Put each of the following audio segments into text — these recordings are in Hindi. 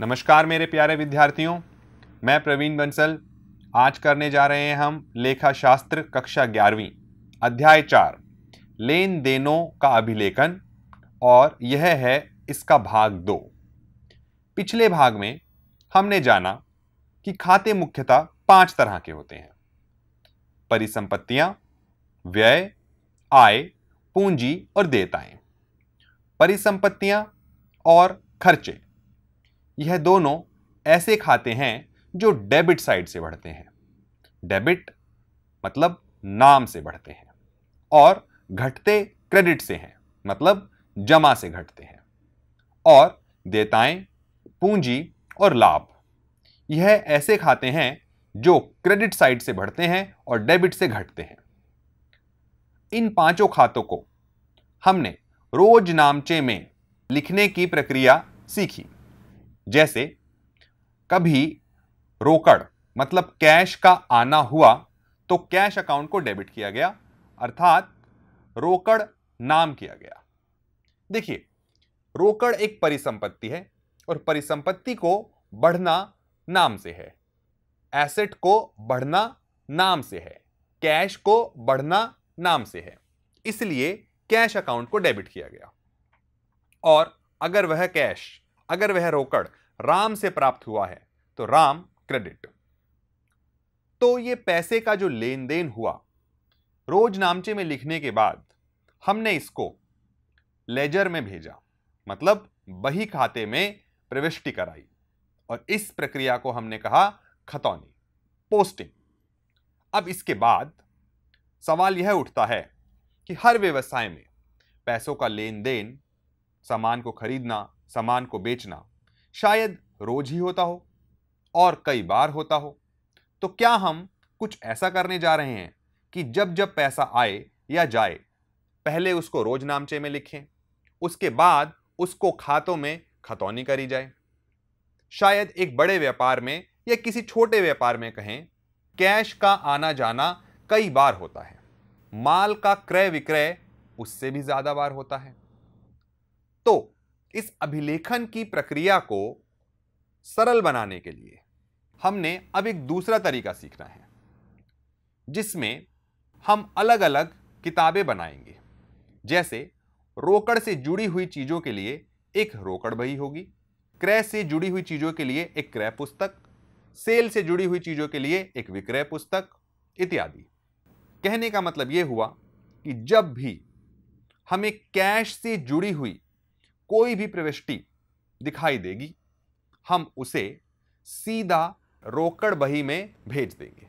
नमस्कार मेरे प्यारे विद्यार्थियों, मैं प्रवीण बंसल। आज करने जा रहे हैं हम लेखा शास्त्र कक्षा ग्यारहवीं, अध्याय चार, लेन देनों का अभिलेखन और यह है इसका भाग दो। पिछले भाग में हमने जाना कि खाते मुख्यतः पाँच तरह के होते हैं। परिसंपत्तियाँ, व्यय, आय, पूंजी और देयताएँ। परिसंपत्तियाँ और खर्चे। यह दोनों ऐसे खाते हैं जो डेबिट साइड से बढ़ते हैं। डेबिट मतलब नाम से बढ़ते हैं और घटते क्रेडिट से हैं मतलब जमा से घटते हैं। और देताएँ, पूंजी और लाभ। यह ऐसे खाते हैं जो क्रेडिट साइड से बढ़ते हैं और डेबिट से घटते हैं। इन पाँचों खातों को हमने रोज नामचे में लिखने की प्रक्रिया सीखी। जैसे कभी रोकड़ मतलब कैश का आना हुआ तो कैश अकाउंट को डेबिट किया गया, अर्थात रोकड़ नाम किया गया। देखिए, रोकड़ एक परिसंपत्ति है और परिसंपत्ति को बढ़ना नाम से है। एसेट को बढ़ना नाम से है। कैश को बढ़ना नाम से है। इसलिए कैश अकाउंट को डेबिट किया गया। और अगर वह कैश अगर वह रोकड़ राम से प्राप्त हुआ है तो राम क्रेडिट। तो ये पैसे का जो लेन देन हुआ रोज नामचे में लिखने के बाद हमने इसको लेजर में भेजा मतलब बही खाते में प्रविष्टि कराई, और इस प्रक्रिया को हमने कहा खतौनी, पोस्टिंग। अब इसके बाद सवाल यह उठता है कि हर व्यवसाय में पैसों का लेन देन सामान को खरीदना सामान को बेचना शायद रोज ही होता हो और कई बार होता हो। तो क्या हम कुछ ऐसा करने जा रहे हैं कि जब जब पैसा आए या जाए, पहले उसको रोज नामचे में लिखें, उसके बाद उसको खातों में खतौनी करी जाए। शायद एक बड़े व्यापार में या किसी छोटे व्यापार में कहें, कैश का आना जाना कई बार होता है, माल का क्रय विक्रय उससे भी ज़्यादा बार होता है। तो इस अभिलेखन की प्रक्रिया को सरल बनाने के लिए हमने अब एक दूसरा तरीका सीखना है, जिसमें हम अलग अलग किताबें बनाएँगे। जैसे रोकड़ से जुड़ी हुई चीज़ों के लिए एक रोकड़ बही होगी, क्रय से जुड़ी हुई चीज़ों के लिए एक क्रय पुस्तक, सेल से जुड़ी हुई चीज़ों के लिए एक विक्रय पुस्तक इत्यादि। कहने का मतलब ये हुआ कि जब भी हमें कैश से जुड़ी हुई कोई भी प्रविष्टि दिखाई देगी, हम उसे सीधा रोकड़ बही में भेज देंगे।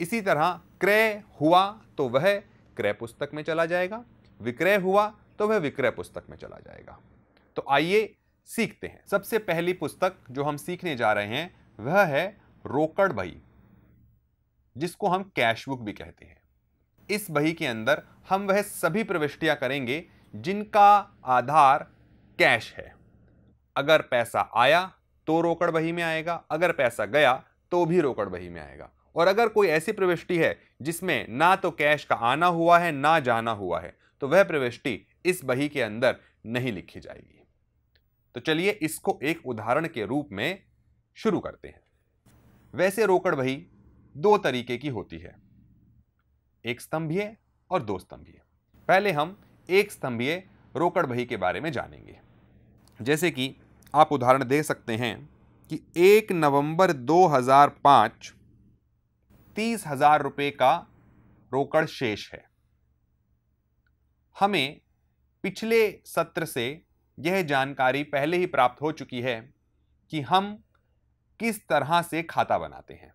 इसी तरह क्रय हुआ तो वह क्रय पुस्तक में चला जाएगा, विक्रय हुआ तो वह विक्रय पुस्तक में चला जाएगा। तो आइए सीखते हैं। सबसे पहली पुस्तक जो हम सीखने जा रहे हैं, वह है रोकड़ बही, जिसको हम कैश बुक भी कहते हैं। इस बही के अंदर हम वह सभी प्रविष्टियाँ करेंगे जिनका आधार कैश है। अगर पैसा आया तो रोकड़ बही में आएगा। अगर पैसा गया तो भी रोकड़ बही में आएगा। और अगर कोई ऐसी प्रविष्टि है, जिसमें ना तो कैश का आना हुआ है, ना जाना हुआ है तो वह प्रविष्टि इस बही के अंदर नहीं लिखी जाएगी। तो चलिए इसको एक उदाहरण के रूप में शुरू करते हैं। वैसे रोकड़ बही दो तरीके की होती है। एक स्तंभीय और दो स्तंभीय। पहले हम एक स्तंभीय रोकड़ बही के बारे में जानेंगे। जैसे कि आप उदाहरण दे सकते हैं कि एक नवंबर 2005 तीस हज़ार रुपये का रोकड़ शेष है। हमें पिछले सत्र से यह जानकारी पहले ही प्राप्त हो चुकी है कि हम किस तरह से खाता बनाते हैं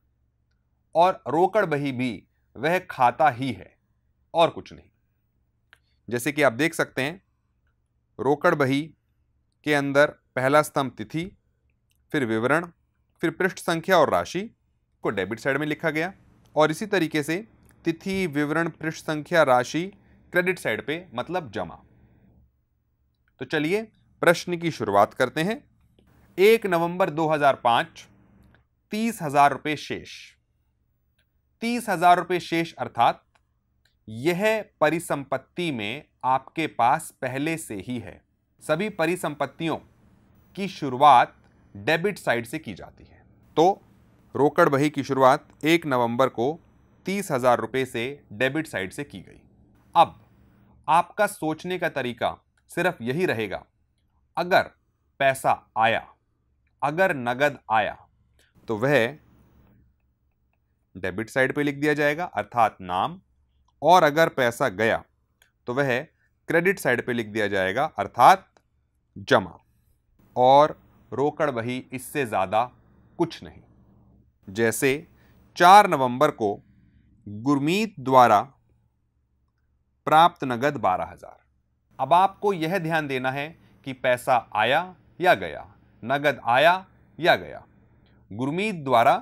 और रोकड़ बही भी वह खाता ही है और कुछ नहीं। जैसे कि आप देख सकते हैं, रोकड़ बही के अंदर पहला स्तंभ तिथि, फिर विवरण, फिर पृष्ठ संख्या और राशि को डेबिट साइड में लिखा गया और इसी तरीके से तिथि, विवरण, पृष्ठ संख्या, राशि क्रेडिट साइड पे मतलब जमा। तो चलिए प्रश्न की शुरुआत करते हैं। एक नवंबर 2005 तीस हज़ार रुपये शेष। तीस हज़ार रुपये शेष अर्थात यह परिसंपत्ति में आपके पास पहले से ही है। सभी परिसंपत्तियों की शुरुआत डेबिट साइड से की जाती है। तो रोकड़ बही की शुरुआत एक नवंबर को तीस हज़ार रुपये से डेबिट साइड से की गई। अब आपका सोचने का तरीका सिर्फ़ यही रहेगा, अगर पैसा आया, अगर नगद आया तो वह डेबिट साइड पे लिख दिया जाएगा, अर्थात नाम, और अगर पैसा गया तो वह क्रेडिट साइड पे लिख दिया जाएगा, अर्थात जमा। और रोकड़ वही इससे ज़्यादा कुछ नहीं। जैसे चार नवंबर को गुरमीत द्वारा प्राप्त नगद बारह हज़ार। अब आपको यह ध्यान देना है कि पैसा आया या गया, नगद आया या गया। गुरमीत द्वारा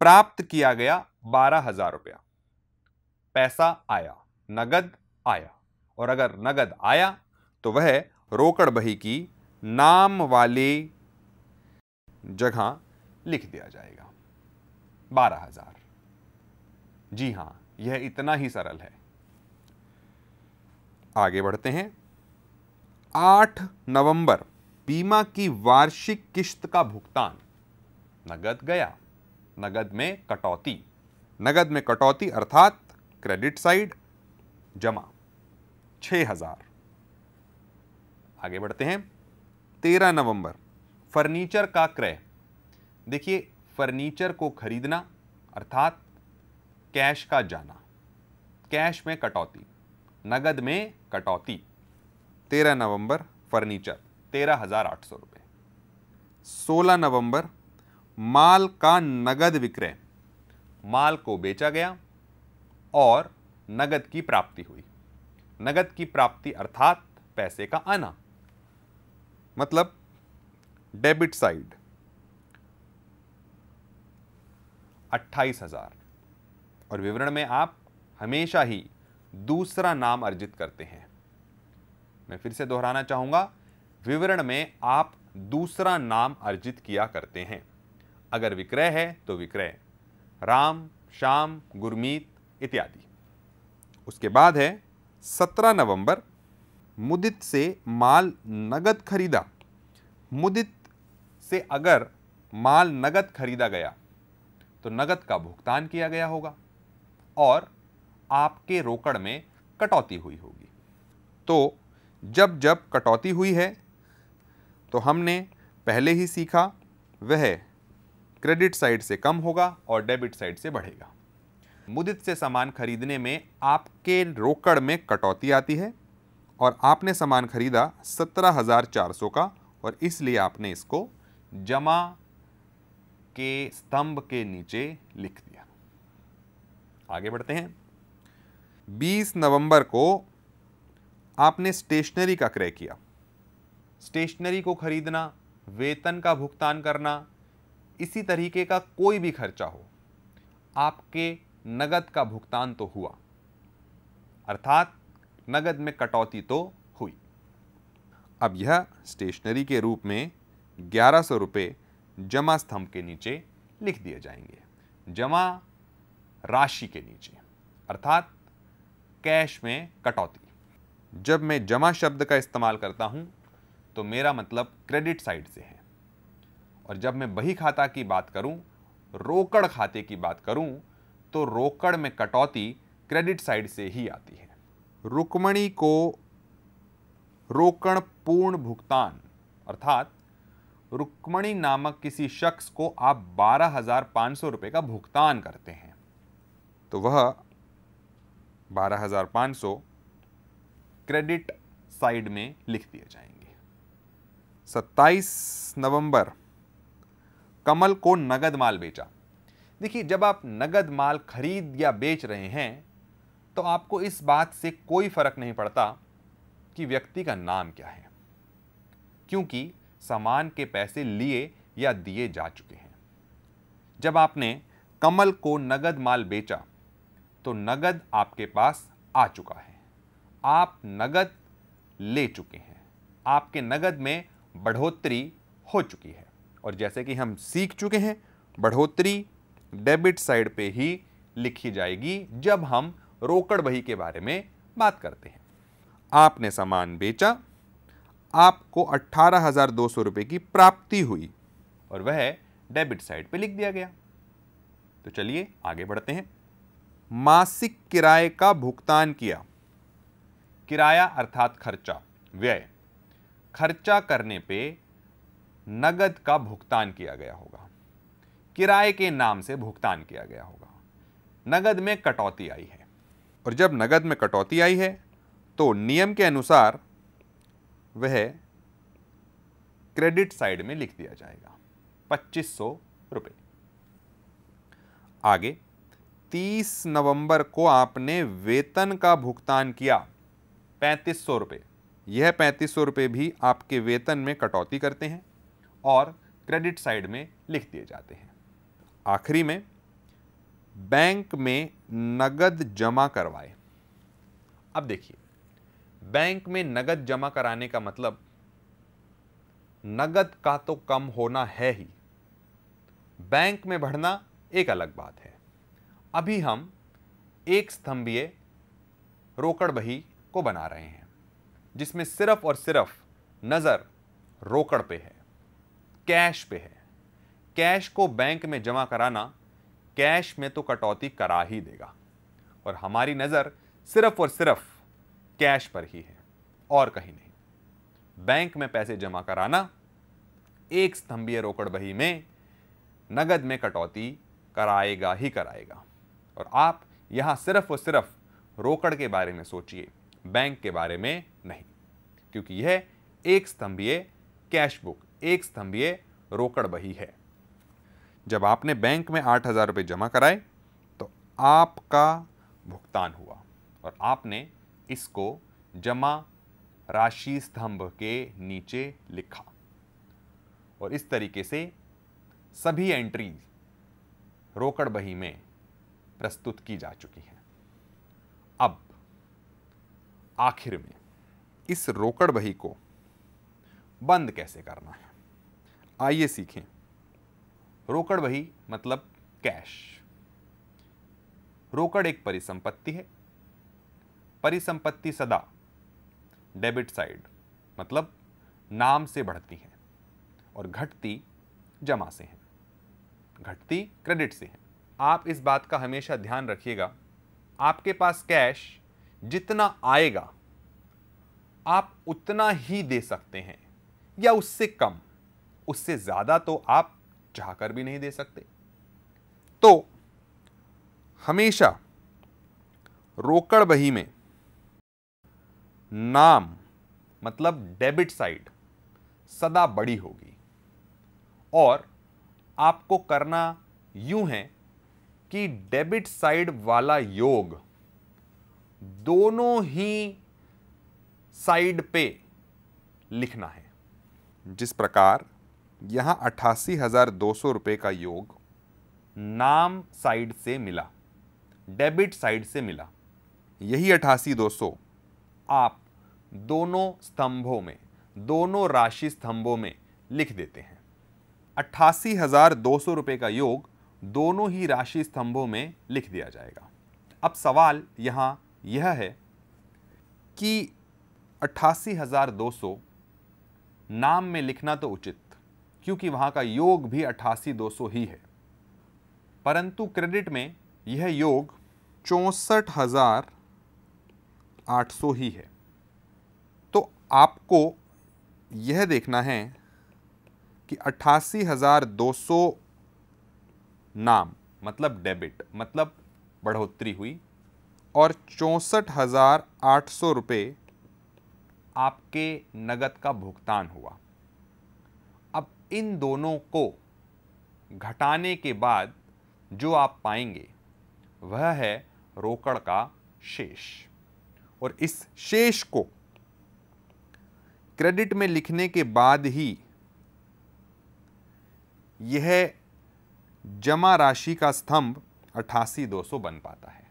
प्राप्त किया गया बारह हज़ार रुपया। पैसा आया, नगद आया। और अगर नगद आया तो वह रोकड़ बही की नाम वाले जगह लिख दिया जाएगा। बारह हज़ार। जी हाँ, यह इतना ही सरल है। आगे बढ़ते हैं। आठ नवंबर, बीमा की वार्षिक किश्त का भुगतान। नगद गया, नगद में कटौती। नगद में कटौती अर्थात क्रेडिट साइड जमा। छ हज़ार। आगे बढ़ते हैं। तेरह नवंबर, फर्नीचर का क्रय। देखिए, फर्नीचर को खरीदना, अर्थात कैश का जाना। कैश में कटौती, नगद में कटौती। तेरह नवंबर, फर्नीचर, तेरह हज़ार आठ सौ रुपये सोलह नवंबर, माल का नगद विक्रय। माल को बेचा गया और नगद की प्राप्ति हुई। नगद की प्राप्ति, अर्थात पैसे का आना। मतलब डेबिट साइड, अट्ठाईस हज़ार। और विवरण में आप हमेशा ही दूसरा नाम अर्जित करते हैं। मैं फिर से दोहराना चाहूँगा, विवरण में आप दूसरा नाम अर्जित किया करते हैं। अगर विक्रय है तो विक्रय, राम, श्याम, गुरमीत इत्यादि। उसके बाद है, सत्रह नवंबर मुदित से माल नगद खरीदा। मुदित से अगर माल नगद खरीदा गया तो नगद का भुगतान किया गया होगा और आपके रोकड़ में कटौती हुई होगी। तो जब जब कटौती हुई है तो हमने पहले ही सीखा, वह क्रेडिट साइड से कम होगा और डेबिट साइड से बढ़ेगा। मुदित से सामान खरीदने में आपके रोकड़ में कटौती आती है और आपने सामान खरीदा सत्रह हज़ार चार सौ का और इसलिए आपने इसको जमा के स्तंभ के नीचे लिख दिया। आगे बढ़ते हैं। 20 नवंबर को आपने स्टेशनरी का क्रय किया। स्टेशनरी को खरीदना, वेतन का भुगतान करना, इसी तरीके का कोई भी खर्चा हो, आपके नगद का भुगतान तो हुआ। अर्थात नगद में कटौती तो हुई। अब यह स्टेशनरी के रूप में ग्यारह सौ रुपये जमा स्तंभ के नीचे लिख दिए जाएँगे। जमा राशि के नीचे, अर्थात कैश में कटौती। जब मैं जमा शब्द का इस्तेमाल करता हूँ तो मेरा मतलब क्रेडिट साइड से है। और जब मैं बही खाता की बात करूँ, रोकड़ खाते की बात करूँ तो रोकड़ में कटौती क्रेडिट साइड से ही आती है। रुक्मणी को रोकड़ पूर्ण भुगतान। अर्थात, रुक्मणी नामक किसी शख्स को आप बारह हज़ार पाँच सौ रुपये का भुगतान करते हैं। तो वह बारह हज़ार पाँच सौ क्रेडिट साइड में लिख दिए जाएँगे। 27 नवंबर, कमल को नगद माल बेचा। देखिए, जब आप नगद माल खरीद या बेच रहे हैं तो आपको इस बात से कोई फ़र्क नहीं पड़ता कि व्यक्ति का नाम क्या है, क्योंकि सामान के पैसे लिए या दिए जा चुके हैं। जब आपने कमल को नगद माल बेचा तो नगद आपके पास आ चुका है। आप नगद ले चुके हैं। आपके नगद में बढ़ोतरी हो चुकी है। और जैसे कि हम सीख चुके हैं, बढ़ोतरी डेबिट साइड पे ही लिखी जाएगी जब हम रोकड़ बही के बारे में बात करते हैं। आपने सामान बेचा, आपको अट्ठारह हज़ार दो सौ रुपये की प्राप्ति हुई और वह डेबिट साइड पे लिख दिया गया। तो चलिए आगे बढ़ते हैं। मासिक किराए का भुगतान किया। किराया अर्थात खर्चा, व्यय, खर्चा करने पे नगद का भुगतान किया गया होगा। किराए के नाम से भुगतान किया गया होगा। नगद में कटौती आई है। और जब नगद में कटौती आई है तो नियम के अनुसार वह क्रेडिट साइड में लिख दिया जाएगा। पच्चीस सौ रुपये आगे, तीस नवंबर को आपने वेतन का भुगतान किया, पैंतीस सौ रुपये यह पैंतीस सौ रुपये भी आपके वेतन में कटौती करते हैं और क्रेडिट साइड में लिख दिए जाते हैं। आखिरी में बैंक में नगद जमा करवाए। अब देखिए, बैंक में नगद जमा कराने का मतलब नगद का तो कम होना है ही। बैंक में बढ़ना एक अलग बात है। अभी हम एक स्तंभीय रोकड़ बही को बना रहे हैं, जिसमें सिर्फ़ और सिर्फ़ नज़र रोकड़ पे है, कैश पे है। कैश को बैंक में जमा कराना कैश में तो कटौती करा ही देगा। और हमारी नज़र सिर्फ़ और सिर्फ़ कैश पर ही है, और कहीं नहीं। बैंक में पैसे जमा कराना, एक स्तंभीय रोकड़ बही में नगद में कटौती कराएगा ही कराएगा। और आप यहाँ सिर्फ़ और सिर्फ़ रोकड़ के बारे में सोचिए, बैंक के बारे में नहीं, क्योंकि यह एक स्तंभीय कैश बुक, एक स्तंभीय रोकड़ बही है। जब आपने बैंक में आठ हज़ार रुपये जमा कराए तो आपका भुगतान हुआ और आपने इसको जमा राशि स्तंभ के नीचे लिखा। और इस तरीके से सभी एंट्री रोकड़ बही में प्रस्तुत की जा चुकी हैं। अब आखिर में इस रोकड़ बही को बंद कैसे करना है? आइए सीखें। रोकड़ वही मतलब कैश। रोकड़ एक परिसंपत्ति है। परिसंपत्ति सदा डेबिट साइड मतलब नाम से बढ़ती है और घटती जमा से है। घटती क्रेडिट से है। आप इस बात का हमेशा ध्यान रखिएगा। आपके पास कैश जितना आएगा, आप उतना ही दे सकते हैं, या उससे कम, उससे ज़्यादा तो आप चाहकर भी नहीं दे सकते। तो हमेशा रोकड़ बही में नाम मतलब डेबिट साइड, सदा बड़ी होगी। और आपको करना यूँ है कि डेबिट साइड वाला योग दोनों ही साइड पे लिखना है। जिस प्रकार यहाँ अट्ठासी हज़ार दो सौ रुपये का योग नाम साइड से मिला, डेबिट साइड से मिला। यही अट्ठासी दो सौ आप दोनों स्तंभों में, दोनों राशि स्तंभों में लिख देते हैं। अट्ठासी हज़ार दो सौ रुपये का योग दोनों ही राशि स्तंभों में लिख दिया जाएगा। अब सवाल यहाँ यह है कि अट्ठासी हज़ार दो सौ नाम में लिखना तो उचित क्योंकि वहाँ का योग भी अट्ठासी दो सौ ही है। परंतु क्रेडिट में यह योग चौंसठ हज़ार आठ सौ ही है। तो आपको यह देखना है कि अट्ठासी हज़ार दो सौ नाम मतलब डेबिट मतलब बढ़ोतरी हुई और चौंसठ हज़ार आठ सौ रुपये आपके नगद का भुगतान हुआ। इन दोनों को घटाने के बाद जो आप पाएँगे, वह है रोकड़ का शेष। और इस शेष को क्रेडिट में लिखने के बाद ही यह जमा राशि का स्तंभ अट्ठासी दो सौ बन पाता है।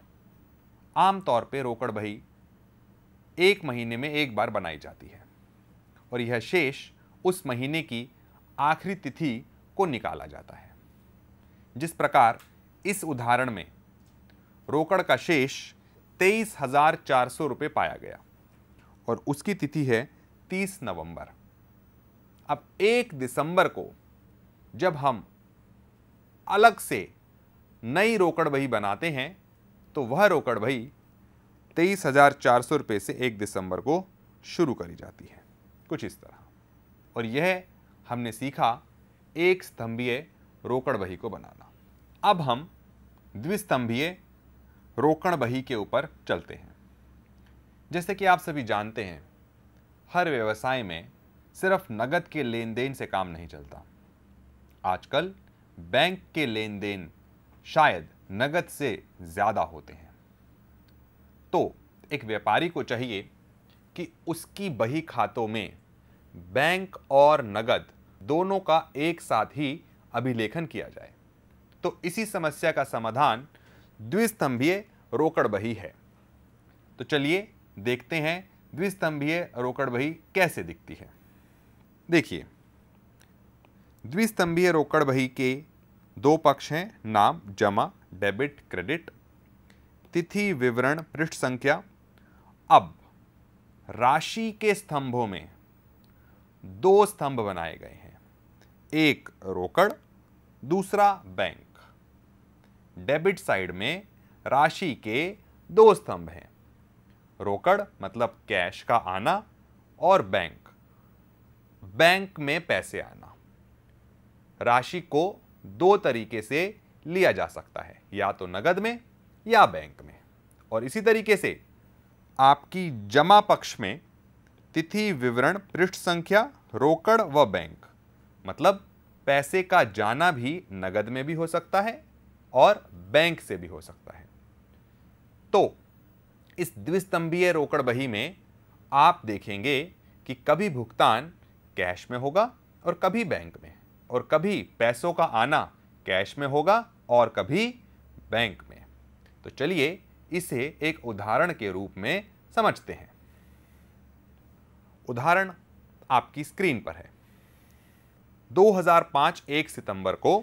आमतौर पे रोकड़ बही एक महीने में एक बार बनाई जाती है। और यह शेष उस महीने की आखिरी तिथि को निकाला जाता है। जिस प्रकार इस उदाहरण में रोकड़ का शेष तेईस हज़ार चार सौ रुपये पाया गया और उसकी तिथि है तीस नवंबर। अब एक दिसंबर को जब हम अलग से नई रोकड़ बही बनाते हैं तो वह रोकड़ बही तेईस हज़ार चार सौ रुपये से एक दिसंबर को शुरू करी जाती है। कुछ इस तरह। और यह हमने सीखा एक स्तंभीय रोकड़ बही को बनाना। अब हम द्विस्तंभीय रोकड़ बही के ऊपर चलते हैं। जैसे कि आप सभी जानते हैं, हर व्यवसाय में सिर्फ़ नगद के लेन देन से काम नहीं चलता। आजकल बैंक के लेन देन शायद नगद से ज़्यादा होते हैं। तो एक व्यापारी को चाहिए कि उसकी बही खातों में बैंक और नगद दोनों का एक साथ ही अभिलेखन किया जाए। तो इसी समस्या का समाधान द्विस्तंभीय रोकड़ बही है। तो चलिए देखते हैं द्विस्तंभीय रोकड़ बही कैसे दिखती है। देखिए, द्विस्तंभीय रोकड़ बही के दो पक्ष हैं, नाम जमा, डेबिट, क्रेडिट। तिथि, विवरण, पृष्ठ संख्या। अब, राशि के स्तंभों में दो स्तंभ बनाए गए एक रोकड़, दूसरा बैंक। डेबिट साइड में राशि के दो स्तंभ हैं। रोकड़ मतलब कैश का आना और बैंक। बैंक में पैसे आना। राशि को दो तरीके से लिया जा सकता है, या तो नगद में या बैंक में। और इसी तरीके से आपकी जमा पक्ष में तिथि विवरण, पृष्ठ संख्या, रोकड़ व बैंक। मतलब पैसे का जाना भी नगद में भी हो सकता है और बैंक से भी हो सकता है। तो इस द्विस्तंभीय रोकड़ बही में आप देखेंगे कि कभी भुगतान कैश में होगा और कभी बैंक में, और कभी पैसों का आना कैश में होगा और कभी बैंक में। तो चलिए इसे एक उदाहरण के रूप में समझते हैं। उदाहरण आपकी स्क्रीन पर है। 2005 एक सितंबर को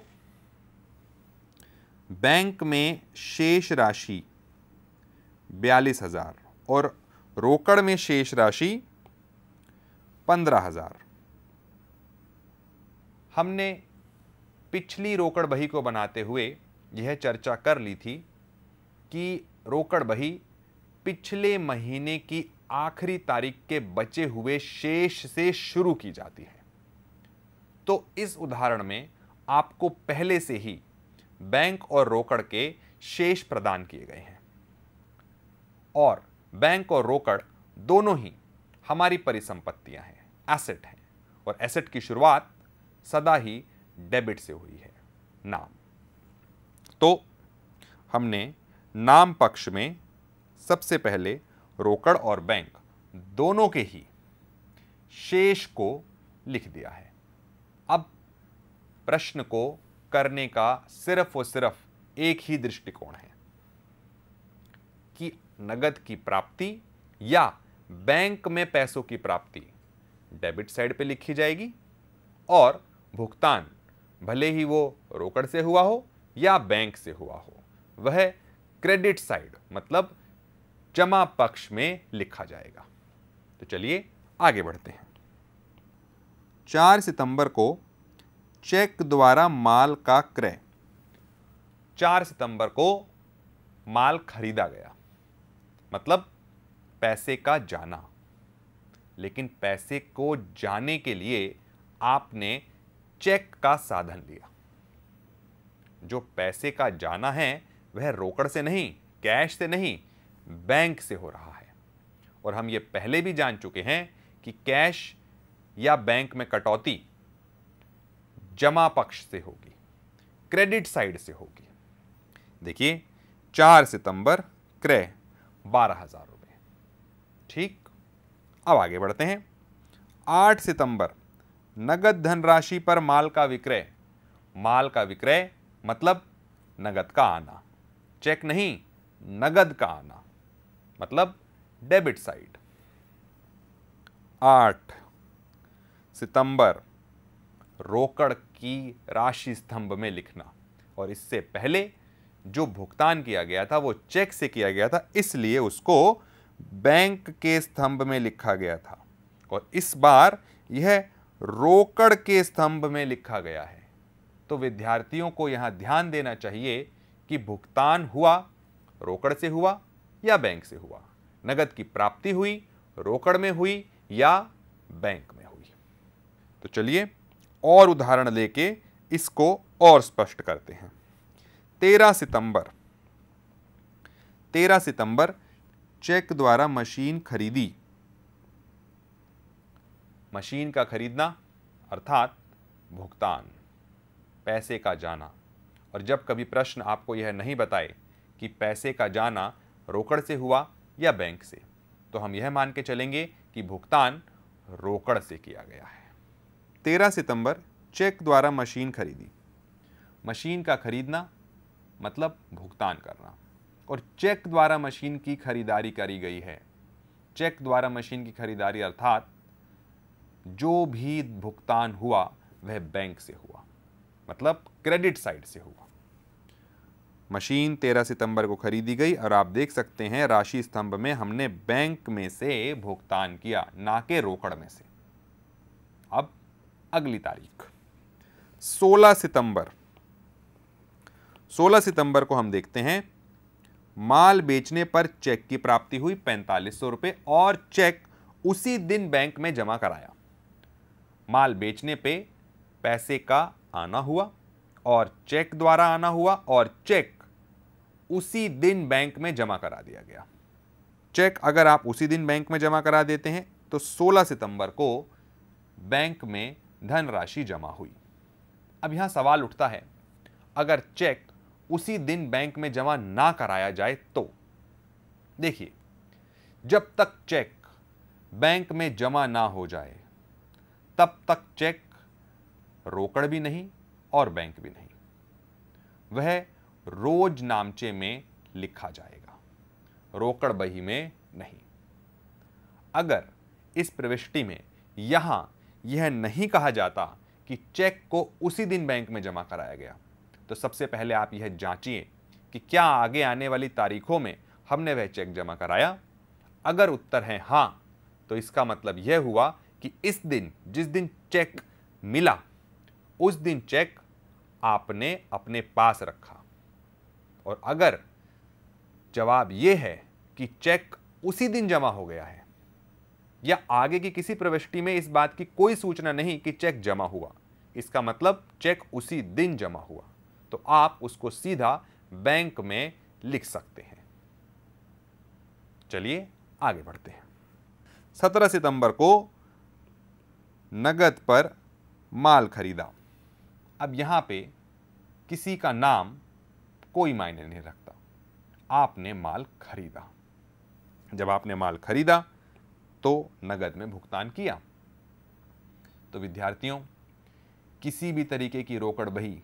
बैंक में शेष राशि बयालीस हज़ार और रोकड़ में शेष राशि पंद्रह हज़ार। हमने पिछली रोकड़ बही को बनाते हुए यह चर्चा कर ली थी कि रोकड़ बही पिछले महीने की आखिरी तारीख के बचे हुए शेष से शुरू की जाती है। तो इस उदाहरण में आपको पहले से ही बैंक और रोकड़ के शेष प्रदान किए गए हैं। और बैंक और रोकड़ दोनों ही हमारी परिसंपत्तियाँ हैं एसेट हैं। और एसेट की शुरुआत सदा ही डेबिट से हुई है, नाम। तो हमने नाम पक्ष में सबसे पहले रोकड़ और बैंक दोनों के ही शेष को लिख दिया है। अब प्रश्न को करने का सिर्फ़ और सिर्फ़ एक ही दृष्टिकोण है कि नगद की प्राप्ति या बैंक में पैसों की प्राप्ति डेबिट साइड पे लिखी जाएगी और भुगतान भले ही वो रोकड़ से हुआ हो या बैंक से हुआ हो, वह क्रेडिट साइड मतलब जमा पक्ष में लिखा जाएगा। तो चलिए आगे बढ़ते हैं। चार सितंबर को चेक द्वारा माल का क्रय। चार सितंबर को माल खरीदा गया। मतलब पैसे का जाना। लेकिन पैसे को जाने के लिए आपने चेक का साधन लिया। जो पैसे का जाना है, वह रोकड़ से नहीं, कैश से नहीं, बैंक से हो रहा है। और हम ये पहले भी जान चुके हैं कि कैश या बैंक में कटौती जमा पक्ष से होगी, क्रेडिट साइड से होगी। देखिए, चार सितंबर, क्रय, बारह हज़ार रुपये ठीक? अब आगे बढ़ते हैं। आठ सितंबर, नगद धनराशि पर माल का विक्रय। माल का विक्रय मतलब नगद का आना। चेक नहीं, नगद का आना। मतलब डेबिट साइड। आठ सितंबर, रोकड़ की राशि स्तंभ में लिखना। और इससे पहले जो भुगतान किया गया था, वो चेक से किया गया था, इसलिए उसको बैंक के स्तंभ में लिखा गया था। और इस बार यह रोकड़ के स्तंभ में लिखा गया है। तो विद्यार्थियों को यहाँ ध्यान देना चाहिए कि भुगतान हुआ, रोकड़ से हुआ या बैंक से हुआ। नगद की प्राप्ति हुई, रोकड़ में हुई या बैंक में। तो चलिए और उदाहरण लेके इसको और स्पष्ट करते हैं। तेरह सितंबर। तेरह सितंबर, चेक द्वारा मशीन खरीदी। मशीन का खरीदना, अर्थात भुगतान, पैसे का जाना। और जब कभी प्रश्न आपको यह नहीं बताए कि पैसे का जाना रोकड़ से हुआ या बैंक से तो हम यह मान के चलेंगे कि भुगतान रोकड़ से किया गया है। तेरह सितंबर चेक द्वारा मशीन खरीदी। मशीन का खरीदना मतलब भुगतान करना। और चेक द्वारा मशीन की खरीदारी करी गई है। चेक द्वारा मशीन की खरीदारी अर्थात जो भी भुगतान हुआ, वह बैंक से हुआ। मतलब क्रेडिट साइड से हुआ। मशीन 13 सितंबर को खरीदी गई और आप देख सकते हैं, राशि स्तंभ में हमने बैंक में से भुगतान किया, ना के रोकड़ में से। अगली तारीख। 16 सितंबर। 16 सितंबर को हम देखते हैं, माल बेचने पर चेक की प्राप्ति हुई पैंतालीस सौ रुपए और चेक उसी दिन बैंक में जमा कराया। माल बेचने पे पैसे का आना हुआ और चेक द्वारा आना हुआ और चेक उसी दिन बैंक में जमा करा दिया गया। चेक अगर आप उसी दिन बैंक में जमा करा देते हैं तो 16 सितंबर को बैंक में धनराशि जमा हुई। अब यहाँ सवाल उठता है, अगर चेक उसी दिन बैंक में जमा ना कराया जाए तो? देखिए, जब तक चेक बैंक में जमा ना हो जाए, तब तक चेक रोकड़ भी नहीं और बैंक भी नहीं। वह रोज नामचे में लिखा जाएगा, रोकड़ बही में नहीं। अगर इस प्रविष्टि में यहाँ यह नहीं कहा जाता कि चेक को उसी दिन बैंक में जमा कराया गया। तो सबसे पहले आप यह जांचिए कि क्या आगे आने वाली तारीखों में हमने वह चेक जमा कराया। अगर उत्तर है हाँ तो इसका मतलब यह हुआ कि इस दिन, जिस दिन चेक मिला, उस दिन चेक आपने अपने पास रखा। और अगर जवाब यह है कि चेक उसी दिन जमा हो गया है या आगे की किसी प्रविष्टि में इस बात की कोई सूचना नहीं कि चेक जमा हुआ। इसका मतलब चेक उसी दिन जमा हुआ। तो आप उसको सीधा बैंक में लिख सकते हैं। चलिए आगे बढ़ते हैं। 17 सितंबर को नगद पर माल खरीदा। अब यहाँ पे किसी का नाम कोई मायने नहीं रखता। आपने माल खरीदा। जब आपने माल खरीदा तो नगद में भुगतान किया। तो विद्यार्थियों, किसी भी तरीके की रोकड़ बही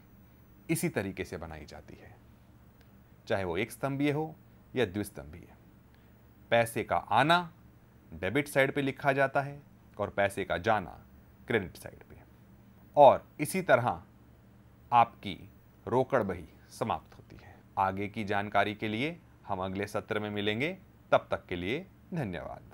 इसी तरीके से बनाई जाती है। चाहे वो एक स्तंभीय हो या द्विस्तंभीय। पैसे का आना डेबिट साइड पे लिखा जाता है और पैसे का जाना क्रेडिट साइड पे। और इसी तरह आपकी रोकड़ बही समाप्त होती है। आगे की जानकारी के लिए हम अगले सत्र में मिलेंगे। तब तक के लिए धन्यवाद।